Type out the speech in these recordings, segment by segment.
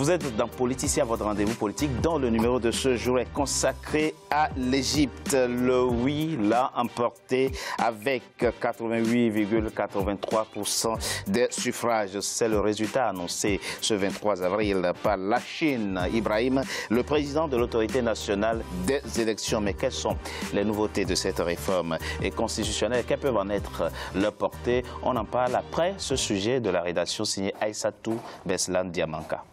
Vous êtes dans Politicien, votre rendez-vous politique, dont le numéro de ce jour est consacré à l'Égypte. Le oui l'a emporté avec 88,83% des suffrages. C'est le résultat annoncé ce 23 avril par la Chine. Ibrahim, le président de l'autorité nationale des élections. Mais quelles sont les nouveautés de cette réforme constitutionnelle? Quelles peuvent en être leur portée On en parle après ce sujet de la rédaction signée Aïssatou Beslan Diamanka.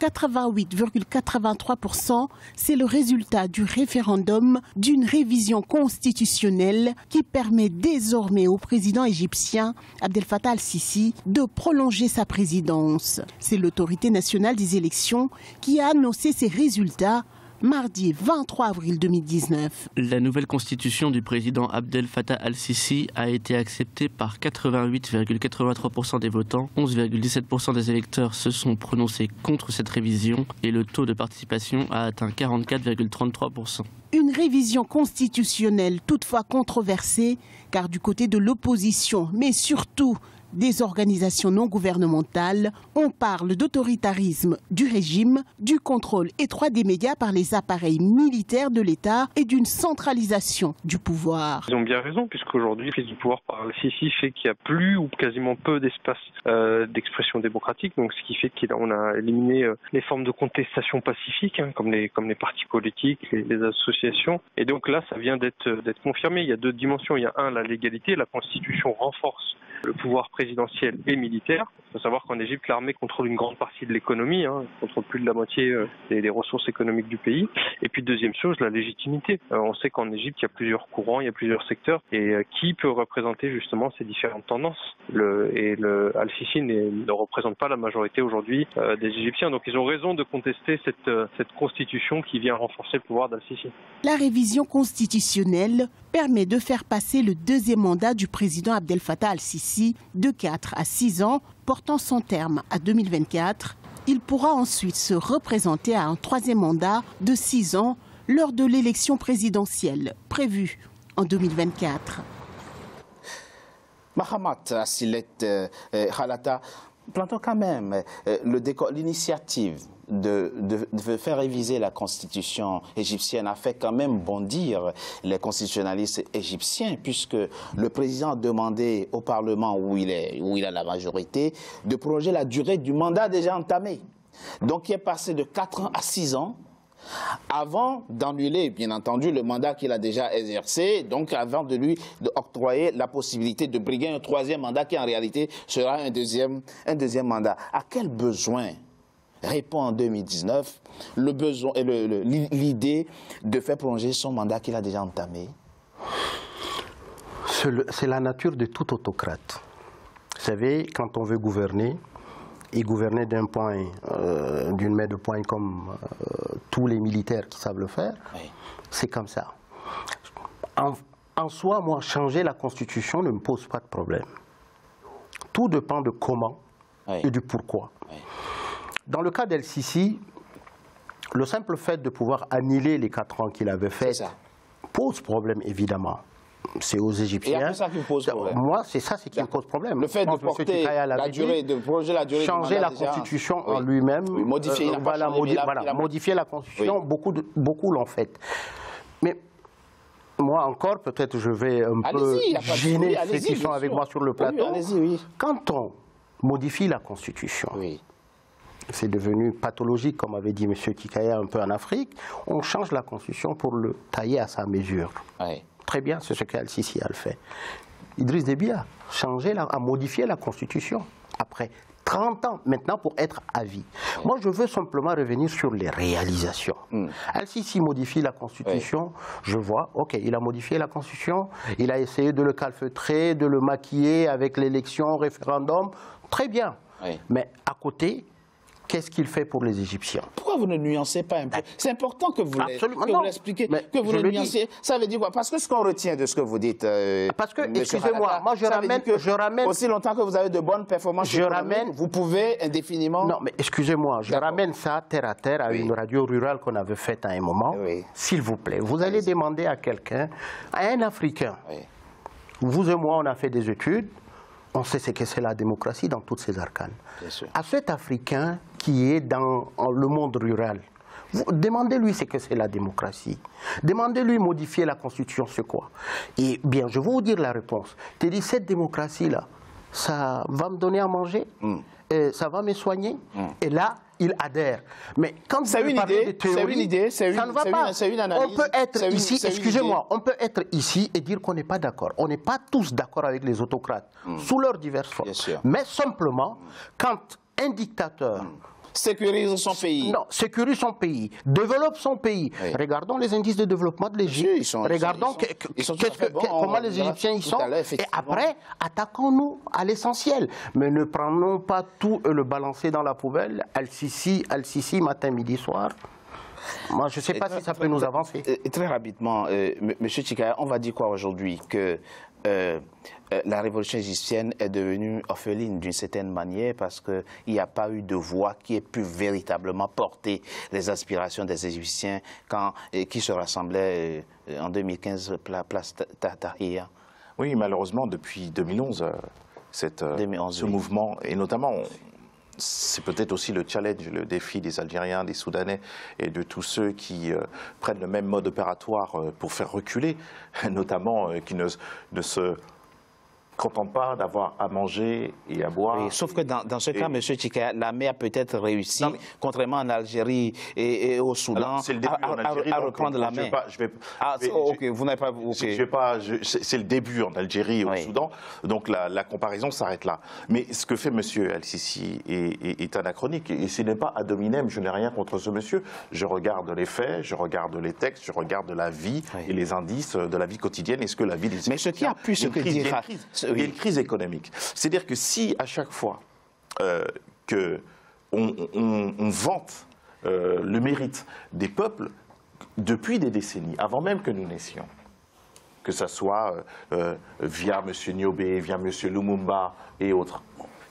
88,83%, c'est le résultat du référendum d'une révision constitutionnelle qui permet désormais au président égyptien Abdel Fattah al-Sisi de prolonger sa présidence. C'est l'autorité nationale des élections qui a annoncé ces résultats mardi 23 avril 2019. La nouvelle constitution du président Abdel Fattah al-Sisi a été acceptée par 88,83% des votants. 11,17% des électeurs se sont prononcés contre cette révision et le taux de participation a atteint 44,33%. Une révision constitutionnelle toutefois controversée, car du côté de l'opposition, mais surtout des organisations non gouvernementales, on parle d'autoritarisme du régime, du contrôle étroit des médias par les appareils militaires de l'État et d'une centralisation du pouvoir. Ils ont bien raison, puisqu'aujourd'hui, la prise du pouvoir par le Sisi fait qu'il n'y a plus ou quasiment peu d'espace euh, d'expression démocratique, donc ce qui fait qu'on a éliminé euh, les formes de contestation pacifique, hein, comme, les, partis politiques, les associations. Et donc là, ça vient d'être confirmé. Il y a deux dimensions. Il y a un, la légalité. La Constitution renforce le pouvoir présidentiel et militaire. Il faut savoir qu'en Égypte, l'armée contrôle une grande partie de l'économie, hein, contrôle plus de la moitié euh, des, ressources économiques du pays. Et puis deuxième chose, la légitimité. Euh, on sait qu'en Égypte, il y a plusieurs courants, il y a plusieurs secteurs, et euh, qui peut représenter justement ces différentes tendances? Le, Et le Al-Sisi ne représente pas la majorité aujourd'hui des Égyptiens. Donc ils ont raison de contester cette, cette constitution qui vient renforcer le pouvoir d'Al-Sisi. La révision constitutionnelle permet de faire passer le deuxième mandat du président Abdel Fattah al-Sisi de 4 à 6 ans, portant son terme à 2024. Il pourra ensuite se représenter à un troisième mandat de 6 ans lors de l'élection présidentielle prévue en 2024. Mahamat Asilet euh, Khalata, plantons quand même euh, l'initiative de, faire réviser la constitution égyptienne a fait quand même bondir les constitutionnalistes égyptiens, puisque le président a demandé au Parlement, où il, où il a la majorité, de prolonger la durée du mandat déjà entamé. Donc, il est passé de 4 ans à 6 ans avant d'annuler, bien entendu, le mandat qu'il a déjà exercé, donc avant de lui octroyer la possibilité de briguer un troisième mandat qui en réalité sera un deuxième, mandat. À quel besoin répond en 2019 le besoin l'idée de faire prolonger son mandat qu'il a déjà entamé? C'est la nature de tout autocrate. Vous savez, quand on veut gouverner, et gouverner d'un point, euh, d'une main de poing comme euh, tous les militaires qui savent le faire, oui. c'est comme ça. En, en, soi, moi, changer la Constitution ne me pose pas de problème. Tout dépend de comment oui. et du pourquoi. Oui. Dans le cas d'El Sisi, le simple fait de pouvoir annuler les quatre ans qu'il avait fait pose problème, évidemment c'est aux Égyptiens. Et ça qui vous pose problème. Moi, c'est ça qui me pose problème. Le fait de porter la durée, de prolonger la durée changer la Constitution oui. en lui-même, oui, modifier, modifier la Constitution, oui. beaucoup, beaucoup l'ont fait. Mais moi encore, peut-être je vais un peu gêner ceux qui sont avec moi sur le plateau. Quand on modifie la Constitution, c'est devenu pathologique, comme avait dit M. Kikaya un peu en Afrique, on change la Constitution pour le tailler à sa mesure. Oui très bien, c'est ce qu'Al-Sisi a fait. Idriss Déby a changé, a modifié la Constitution après 30 ans maintenant pour être à vie. Moi, je veux simplement revenir sur les réalisations. Mm. Al-Sisi modifie la Constitution, oui. je vois, ok, il a modifié la Constitution, il a essayé de le calfeutrer, de le maquiller avec l'élection, référendum, très bien. Oui. Mais à côté, qu'est-ce qu'il fait pour les Égyptiens Pourquoi vous ne nuancez pas un peu? C'est important que vous l'expliquiez, que vous le nuanciez. Ça veut dire quoi? Parce que ce qu'on retient de ce que vous dites, euh, parce que, excusez-moi, moi je ramène, que je ramène, aussi longtemps que vous avez de bonnes performances, je ramène, vous pouvez indéfiniment. Non, mais excusez-moi, je ramène ça terre à terre à oui. une radio rurale qu'on avait faite à un moment. Oui. S'il vous plaît, vous allez demander à quelqu'un, à un Africain, oui. vous et moi, on a fait des études. On sait ce que c'est la démocratie dans toutes ses arcanes. À cet Africain qui est dans le monde rural, demandez-lui ce que c'est la démocratie. Demandez-lui modifier la Constitution, c'est quoi Et bien, je vais vous dire la réponse. Tu dis, cette démocratie-là, ça va me donner à manger. Et ça va me soigner Et là, il adhère. Mais quand vous une parlez idée, de c'est théorie, une idée, c'est ça une- ne va pas. une- une analyse, On peut être une- ici, une excusez-moi, idée. on peut être ici et dire qu'on n'est pas d'accord. On n'est pas tous d'accord avec les autocrates, sous leurs diverses formes. Hmm. Mais simplement, quand un dictateur Sécurise son pays. non, sécurise son pays, développe son pays. Oui. Regardons les indices de développement de l'Égypte. Regardons ils sont- ils sont que- que- comment le les Égyptiens y sont. Et après, attaquons-nous à l'essentiel. Mais ne prenons pas tout et le balancer dans la poubelle. Al-Sisi, Al-Sisi, matin, midi, soir. Moi, je ne sais pas si ça peut nous avancer. Très rapidement, euh, M- Chikaya, on va dire quoi aujourd'hui? Que euh, euh, la révolution égyptienne est devenue orpheline d'une certaine manière parce qu'il n'y a pas eu de voix qui ait pu véritablement porter les aspirations des Égyptiens quand, et qui se rassemblaient euh, en 2015 pla- place Ta- Ta- Tahrir. Oui, malheureusement, depuis 2011, euh, cette, euh, 2011, ce oui. mouvement, et notamment, c'est peut-être aussi le challenge, le défi des Algériens, des Soudanais et de tous ceux qui euh, prennent le même mode opératoire euh, pour faire reculer, notamment euh, qui ne, ne se contentent pas d'avoir à manger et à boire. Oui, sauf que dans, dans ce cas, M. Chikaya, la mer a peut-être réussi, Non, mais- contrairement en Algérie et, et au Soudan, Alors, c'est le début à, en à- Algérie. à donc, reprendre donc, la je vais pas- je vais- Ah, ok, vous n'avez pas... ok. Je vais pas, c'est le début en Algérie et au Oui. Soudan, donc la, la comparaison s'arrête là. Mais ce que fait Monsieur Al-Sisi est, anachronique et ce n'est pas ad hominem. Je n'ai rien contre ce monsieur. Je regarde les faits, je regarde les textes, je regarde la vie Oui. et les indices de la vie quotidienne. Est-ce que la vie des Mais ce qui a pu, Il y il y a une crise, économique. C'est-à-dire que si à chaque fois euh, que on, on- on vante euh, le mérite des peuples depuis des décennies, avant même que nous naissions, que ce soit euh, euh, via M. Niobé, via M. Lumumba et autres,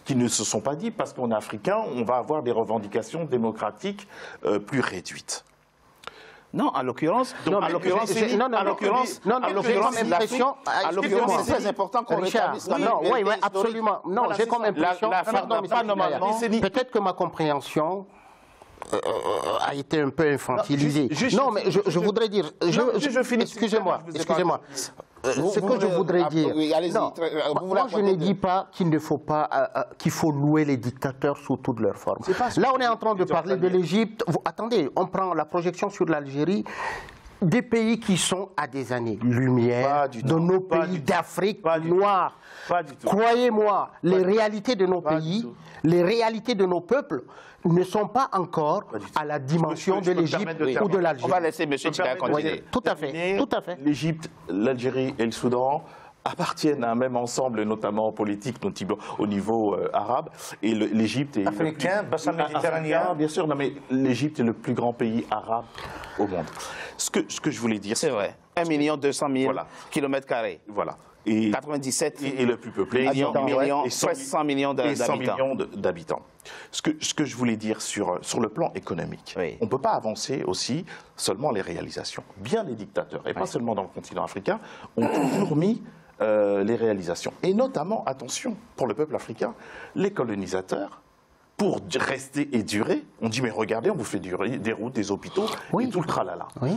qui ne se sont pas dit parce qu'on est africain, on va avoir des revendications démocratiques euh, plus réduites. Non, en l'occurrence, Non, mais l'occurrence, non, non, non, l'occurrence, non, j'ai l'occurrence, en l'occurrence, c'est très important qu'on rétablisse non, oui, oui, absolument. Non, j'ai comme impression. La- la Non, pas c'est- normalement-. Peut-être que ma compréhension a été un peu infantilisée. juste- juste- non, mais je, je voudrais dire. Excusez-moi, excusez-moi. Euh, Ce que je voudrais ah, dire. euh, moi, je ne dis pas qu'il ne faut pas, euh, euh, qu'il faut louer les dictateurs sous toutes leurs formes. Là, on est en train de parler de l'Égypte. Attendez, on prend la projection sur l'Algérie. Des pays qui sont à des années-lumière de tout, nos pas pays d'Afrique noire. Croyez-moi, les réalités de nos pays, les réalités de nos peuples ne sont pas encore à la dimension Je peux- je de l'Égypte ou de l'Algérie. On va laisser M. me Chika permets de continuer. Tout à fait, tout à fait. L'Égypte, l'Algérie et le Soudan appartiennent à un même ensemble, notamment politique, notamment au niveau euh, arabe. Et l'Égypte est. Africain, plus- bassin Ah, méditerranéen. africain, Bien sûr, non, mais l'Égypte est le plus grand pays arabe au monde. Ce que, ce que je voulais dire, C'est vrai. 1 200 000 Voilà. kilomètres carrés. Voilà. Et, 97 et, et le plus peuplé. millions, millions, et 100 presque 100 millions et 100 d'habitants. Ce que, ce que je voulais dire sur, sur le plan économique, Oui. on ne peut pas avancer aussi seulement les réalisations. Bien les dictateurs, et pas seulement dans le continent africain, ont toujours mis euh, les réalisations. Et notamment, attention, pour le peuple africain, les colonisateurs, pour rester et durer, on dit mais regardez, on vous fait durer des routes, des hôpitaux, Oui. et tout le tralala Oui.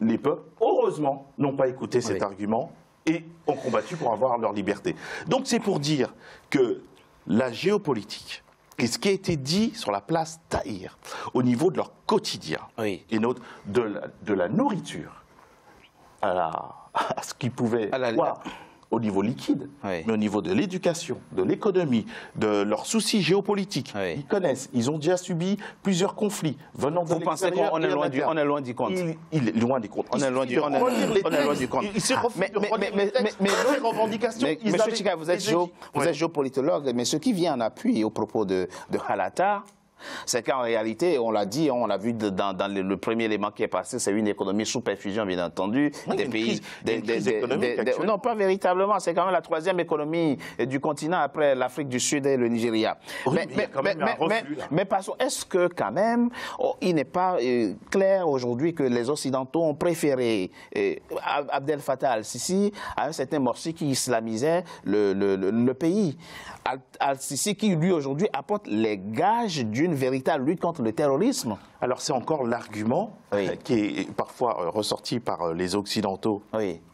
les peuples, heureusement, n'ont pas écouté cet Oui. argument et ont combattu pour avoir leur liberté. Donc c'est pour dire que la géopolitique et ce qui a été dit sur la place Tahir au niveau de leur quotidien Oui. et notre- de, la, de la nourriture à, la- à ce qu'ils pouvaient la- voir au niveau liquide, Oui. mais au niveau de l'éducation, de l'économie, de leurs soucis géopolitiques. Oui. Ils connaissent, ils ont déjà subi plusieurs conflits venant de Vous pensez qu'on est loin du- l'intérieur. on est loin du compte Il, il est loin du compte. On est loin du- on est- on loin compte. Refait Mais- leurs revendications. Mais, Monsieur vous êtes géopolitologue, mais ce qui vient en appui au propos de, de Halata, C'est qu'en réalité, on l'a dit, on l'a vu dans, le, premier élément qui est passé, c'est une économie sous perfusion, bien entendu, des pays. non, pas véritablement. C'est quand même la troisième économie du continent après l'Afrique du Sud et le Nigeria. mais, mais, passons, est-ce que quand même, oh, il n'est pas euh, clair aujourd'hui que les Occidentaux ont préféré euh, Abdel Fattah al-Sisi à un certain Morsi qui islamisait le, le pays? Al-Sisi qui, lui, aujourd'hui, apporte les gages d'une véritable lutte contre le terrorisme. Alors, c'est encore l'argument euh, qui est parfois euh, ressorti par euh, les Occidentaux,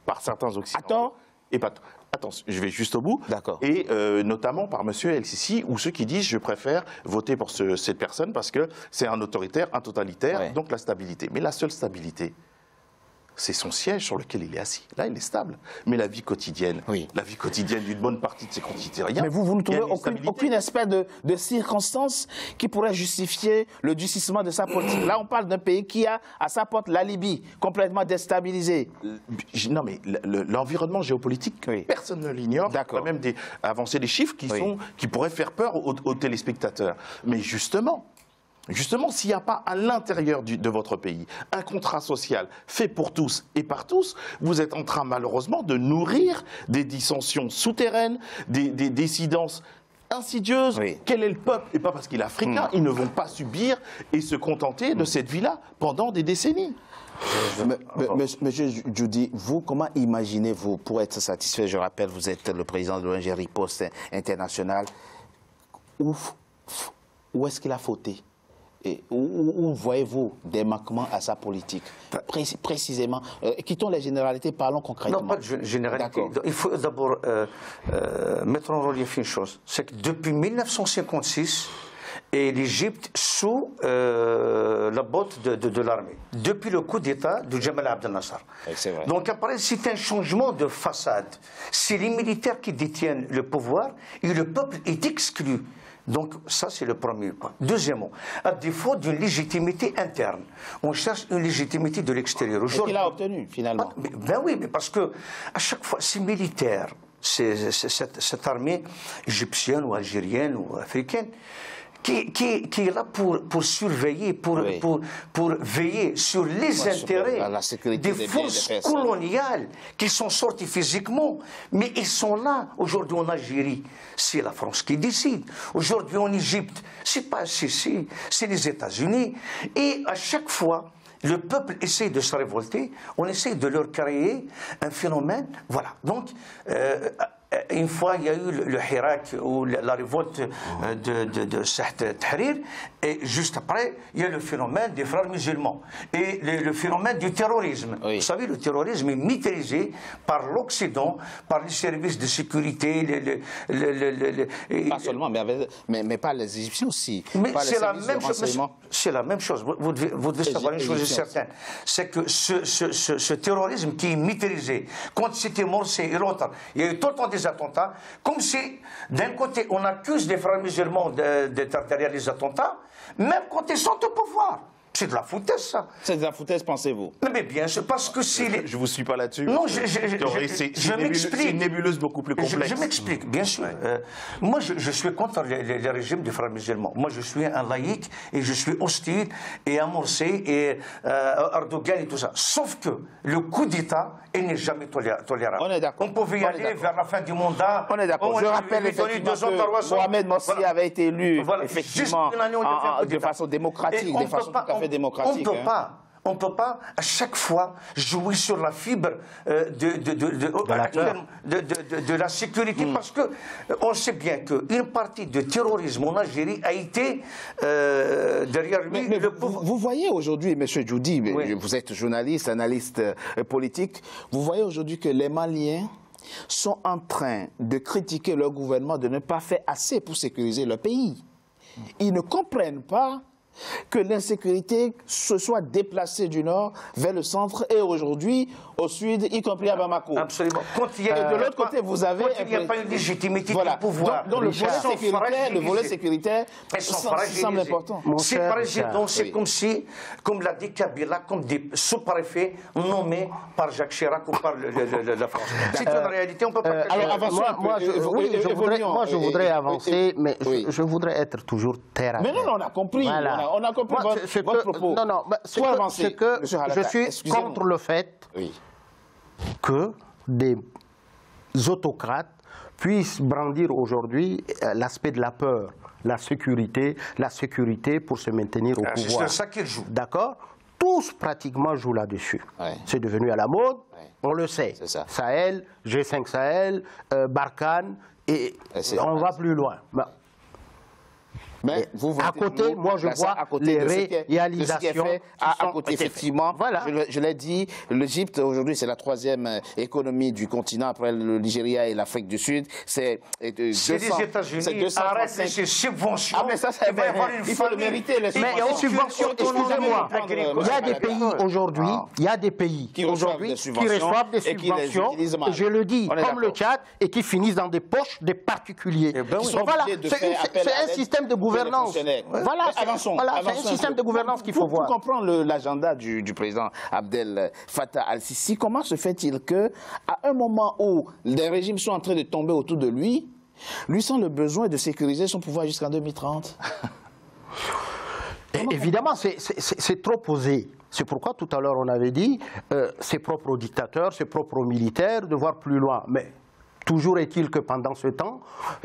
par certains Occidentaux. Attends. Et pas Attends, je vais juste au bout. D'accord. Et notamment par M. El-Sisi, ou ceux qui disent je préfère voter pour cette personne parce que c'est un autoritaire, un totalitaire, donc la stabilité. Mais la seule stabilité, c'est son siège sur lequel il est assis. Là, il est stable. Mais la vie quotidienne, la vie quotidienne d'une bonne partie de ses concitoyens. Mais vous, vous ne trouvez aucune, espèce de, circonstance qui pourrait justifier le durcissement de sa politique Là, on parle d'un pays qui a à sa porte la Libye, complètement déstabilisée. Non, mais l'environnement géopolitique, personne ne l'ignore. D'accord. même des, avancer des chiffres qui, sont, qui pourraient faire peur aux téléspectateurs. Mais justement, Justement, s'il n'y a pas à l'intérieur de votre pays un contrat social fait pour tous et par tous, vous êtes en train malheureusement de nourrir des dissensions souterraines, des, dissidences insidieuses. Quel est le peuple? Et pas parce qu'il est africain, hmm. ils ne vont pas subir et se contenter de cette vie-là pendant des décennies. Monsieur Judy, vous, comment imaginez-vous, pour être satisfait, je rappelle, vous êtes le président de l'ONG Riposte International, où, où est-ce qu'il a fauté? Et où, voyez-vous des manquements à sa politique Précisément, euh, quittons les généralités, parlons concrètement. Non, pas de généralité. Il faut d'abord euh, euh, mettre en relief une chose c'est que depuis 1956, et l'Égypte sous la botte de, l'armée, depuis le coup d'État de Jamal Abdel Nasser. Donc c'est un changement de façade. C'est les militaires qui détiennent le pouvoir et le peuple est exclu. Donc ça, c'est le premier point. Deuxièmement, à défaut d'une légitimité interne, on cherche une légitimité de l'extérieur. Et qu'il a obtenu, finalement. Ah, ben oui, mais parce que à chaque fois, c'est militaire, c'est cette armée égyptienne ou algérienne ou africaine qui, qui, est là pour, pour surveiller, pour, pour, pour, veiller sur les intérêts des, forces coloniales qui sont sorties physiquement. Mais ils sont là. Aujourd'hui en Algérie, c'est la France qui décide. Aujourd'hui en Égypte, c'est pas Sisi, c'est les États-Unis. Et à chaque fois, le peuple essaie de se révolter, on essaie de leur créer un phénomène. Voilà. Donc, euh, une fois, il y a eu le, Hirak ou la, révolte euh, de, de, de Tahrir, et juste après, il y a le phénomène des frères musulmans et le, phénomène du terrorisme. Vous savez, le terrorisme est maîtrisé par l'Occident, par les services de sécurité. pas seulement, mais, mais, pas les Égyptiens aussi. Mais c'est la, même chose. C'est la même chose. Vous, devez, vous devez savoir une chose certaine. C'est que ce, ce, ce, terrorisme qui est maîtrisé, quand c'était Morsi et l'autre, il y a eu tout le temps des attentats, comme si d'un côté on accuse les frères musulmans d'être derrière les attentats, même quand ils sont au pouvoir. C'est de la foutaise, ça. C'est de la foutaise, pensez-vous? Mais bien sûr, parce que si... Je ne vous suis pas là-dessus. Non, je, je, m'explique. C'est une nébuleuse beaucoup plus complexe. Je, m'explique, bien sûr. Euh, moi, je, suis contre les, régimes des frères musulmans. Moi, je suis un laïc et je suis hostile et amorcé et euh, Erdogan et tout ça. Sauf que le coup d'État, il n'est jamais tolérable. On est d'accord. On pouvait y aller vers la fin du mandat. On est d'accord. Je rappelle effectivement que Mohamed Morsi avait été élu, effectivement, de façon démocratique, de façon tout à fait démocratique. On ne peut hein. pas on ne peut pas à chaque fois jouer sur la fibre euh, de, de, de, de, la sécurité hmm. parce que euh, on sait bien qu'une partie du terrorisme en Algérie a été euh, derrière lui. Mais, vous, voyez aujourd'hui, M. Djoudi, vous êtes journaliste, analyste politique, vous voyez aujourd'hui que les Maliens sont en train de critiquer leur gouvernement de ne pas faire assez pour sécuriser leur pays. Ils ne comprennent pas que l'insécurité se soit déplacée du nord vers le centre et aujourd'hui au sud, y compris à Bamako. Absolument. Quand il y a, et de l'autre côté, vous avez. Quand il n'y a pas une légitimité voilà. du pouvoir. Donc, donc le, volet sécuritaire, le volet sécuritaire semble important. C'est donc c'est comme si, comme l'a dit Kabila, comme des sous-préfets nommés par Jacques Chirac ou par le, le, le, la France. C'est une réalité, on ne peut pas. Euh, alors, avançons moi, moi, je, oui, je voudrais, moi, je voudrais avancer, mais je, je, voudrais être toujours terre à terre. Mais non, on a compris. Voilà. On, a, on a compris moi, votre, que, propos. Non, non, c'est que, que je suis contre le fait oui. que des autocrates puissent brandir aujourd'hui l'aspect de la peur, la sécurité, la sécurité pour se maintenir au ah, pouvoir. C'est ça qu'ils jouent. D'accord? Tous pratiquement jouent là-dessus. Ouais. C'est devenu à la mode, ouais. on le sait. Ça. Sahel, G5 Sahel, euh, Barkhane, et, et on va plus loin. Bah, mais vous à côté, moi je vois à côté les de ce qui est, réalisations. De ce qui est fait, à, à, côté, effectivement, voilà. je, l'ai dit, l'Égypte aujourd'hui c'est la troisième économie du continent après le Nigeria et l'Afrique du Sud. C'est les États-Unis arrêtent ces subventions. Ah mais ça, ça il va y avoir une il faut le mériter. Les mais les subventions, excusez-moi, il y a des pays aujourd'hui, il y a des pays qui aujourd'hui qui reçoivent des subventions, je le dis, comme le Tchad, et qui finissent dans des poches des particuliers. Voilà, c'est un système de gouvernance. Voilà, avançons. Voilà, c'est un système de gouvernance qu'il faut pour, voir. Pour comprendre l'agenda du, du, président Abdel Fattah al-Sisi, comment se fait-il que, à un moment où les régimes sont en train de tomber autour de lui, lui sent le besoin de sécuriser son pouvoir jusqu'en 2030 Et Évidemment, c'est trop posé. C'est pourquoi tout à l'heure on avait dit, euh, c'est propre aux dictateurs, c'est propre aux militaires de voir plus loin. Mais Toujours est-il que pendant ce temps,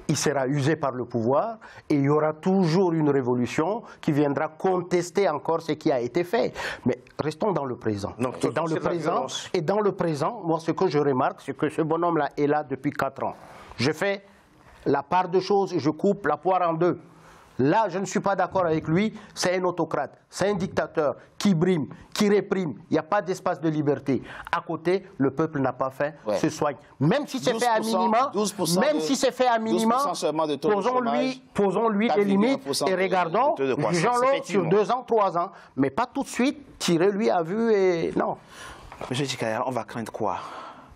il sera usé par le pouvoir et il y aura toujours une révolution qui viendra contester encore ce qui a été fait. Mais restons dans le présent. Et, dans le présent et dans le présent, moi ce que je remarque, c'est que ce bonhomme-là est là depuis 4 ans. Je fais la part de choses je coupe la poire en deux. Là, je ne suis pas d'accord avec lui. C'est un autocrate, c'est un dictateur qui brime, qui réprime. Il n'y a pas d'espace de liberté. À côté, le peuple n'a pas faim, Ouais. se soigne. Même si c'est fait à 12%, minima, 12% même de- si c'est fait à minima, 12% seulement de taux de posons-lui posons -lui des 4,1% limites et regardons, de de jugeons-le sur deux ans, trois ans. Mais pas tout de suite, tirez-lui à vue et... Non. Monsieur Dikaya, on va craindre quoi?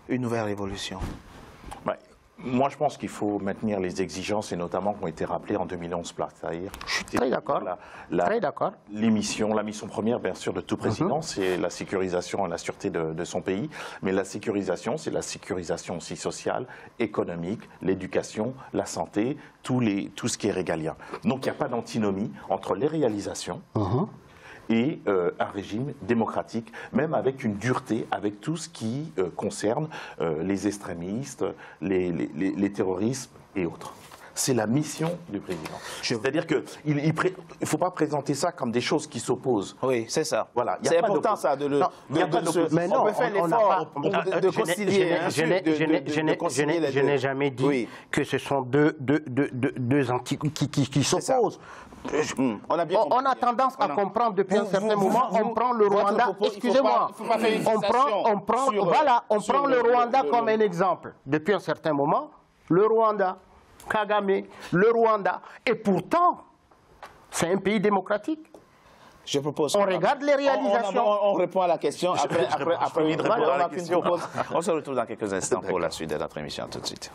Une nouvelle révolution? Ouais. Moi, je pense qu'il faut maintenir les exigences, et notamment qui ont été rappelées en 2011 par Tahir. Je suis très d'accord. La-. L'émission, la mission première, bien sûr, de tout Mhm. président, c'est la sécurisation et la sûreté de, de son pays. Mais la sécurisation, c'est la sécurisation aussi sociale, économique, l'éducation, la santé, tous les, tout ce qui est régalien. Donc, il n'y a pas d'antinomie entre les réalisations Mhm. Et euh, un régime démocratique, même avec une dureté, avec tout ce qui euh, concerne euh, les extrémistes, les, les- les- et autres. C'est la mission du président. C'est-à-dire qu'il ne faut pas présenter ça comme des choses qui s'opposent. Oui, c'est ça. Voilà, il C'est important ça de le. Non, il y a de- pas de. Mais non, on peut faire l'effort pas- de- de, je de concilier. je n'ai- de- je de- je de je je jamais dit Oui. que ce sont deux, deux, deux, deux, qui, qui, qui s'opposent. Hum, On a bien On, on a tendance à On a- comprendre depuis Vous- un certain vous- moment, vous- on prend le Rwanda. il Excusez-moi, il on prend, on prend, sur, voilà, on prend le- le Rwanda le- comme le- un exemple. Depuis un certain moment, le Rwanda, Kagame, le Rwanda, et pourtant, c'est un pays démocratique. Je propose. On regarde les On- on- réalisations. On, on répond à la question après. on a question. se retrouve dans quelques instants pour la suite de notre émission. À tout de suite.